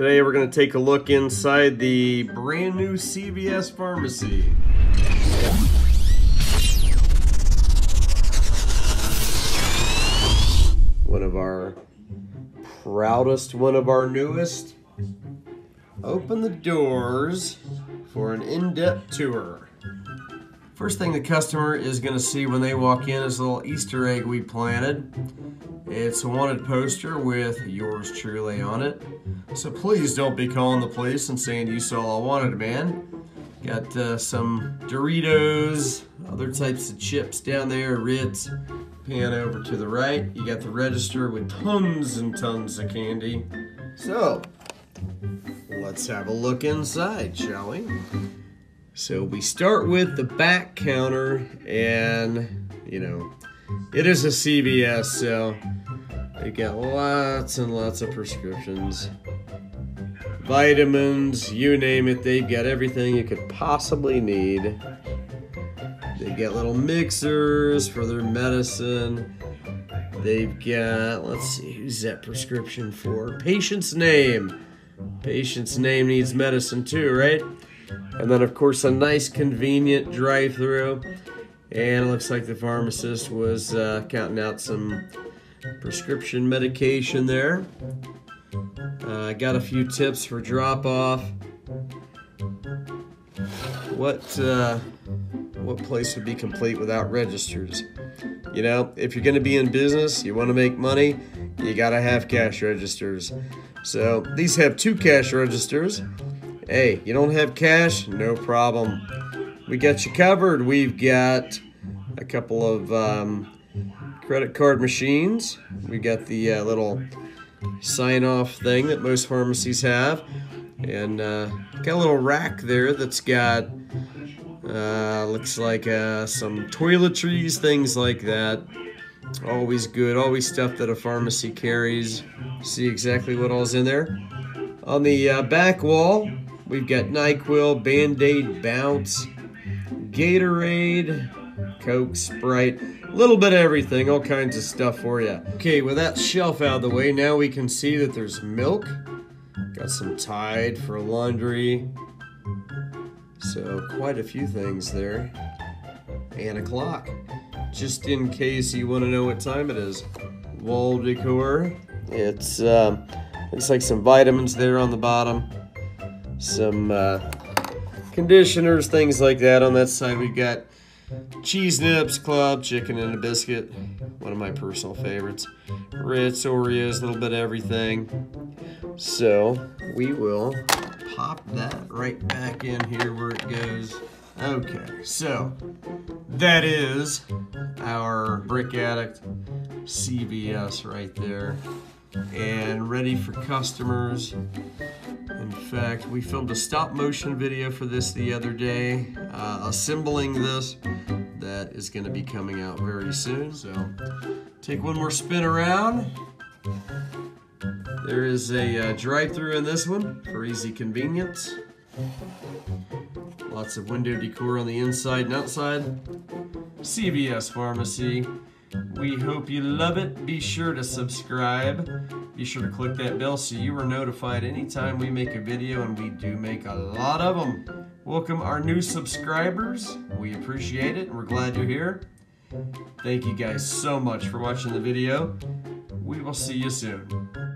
Today we're going to take a look inside the brand new CVS pharmacy. One of our proudest, one of our newest. Open the doors for an in-depth tour. First thing the customer is going to see when they walk in is a little Easter egg we planted. It's a wanted poster with yours truly on it. So please don't be calling the police and saying you saw a wanted man. Got uh, some Doritos, other types of chips down there, Ritz. Pan over to the right, you got the register with tons and tons of candy. So, let's have a look inside, shall we? So we start with the back counter and, you know, it is a CVS, so they got lots and lots of prescriptions. Vitamins, you name it, they've got everything you could possibly need. They got little mixers for their medicine. They've got, let's see, who's that prescription for? Patient's name. Patient's name needs medicine too, right? And then, of course, a nice, convenient drive through. And it looks like the pharmacist was uh, counting out some prescription medication there. Uh, got a few tips for drop off. What uh, what place would be complete without registers? You know, if you're going to be in business, you want to make money, you got to have cash registers. So these have two cash registers. Hey, you don't have cash? No problem. We got you covered. We've got a couple of um, credit card machines. We got the uh, little sign off thing that most pharmacies have. And uh, got a little rack there that's got, uh, looks like uh, some toiletries, things like that. Always good, always stuff that a pharmacy carries. See exactly what all's in there. On the uh, back wall, we've got NyQuil, Band-Aid, Bounce, Gatorade, Coke, Sprite, a little bit of everything, all kinds of stuff for you. Okay, with that shelf out of the way, now we can see that there's milk. Got some Tide for laundry. So quite a few things there. And a clock. Just in case you want to know what time it is. Wall decor. It's, um, looks like some vitamins there on the bottom. Some uh, conditioners, things like that. On that side we've got Cheese Nips Club, chicken and a biscuit. One of my personal favorites. Ritz, Oreos, a little bit of everything. So we will pop that right back in here where it goes. Okay, so that is our Brick Addict CVS right there and ready for customers. In fact, we filmed a stop motion video for this the other day, uh, assembling this. That is going to be coming out very soon. So take one more spin around. There is a uh, drive-through in this one for easy convenience. Lots of window decor on the inside and outside. CVS Pharmacy. We hope you love it. Be sure to subscribe. Be sure to click that bell so you are notified anytime we make a video, and we do make a lot of them. Welcome our new subscribers. We appreciate it, and we're glad you're here. Thank you guys so much for watching the video. We will see you soon.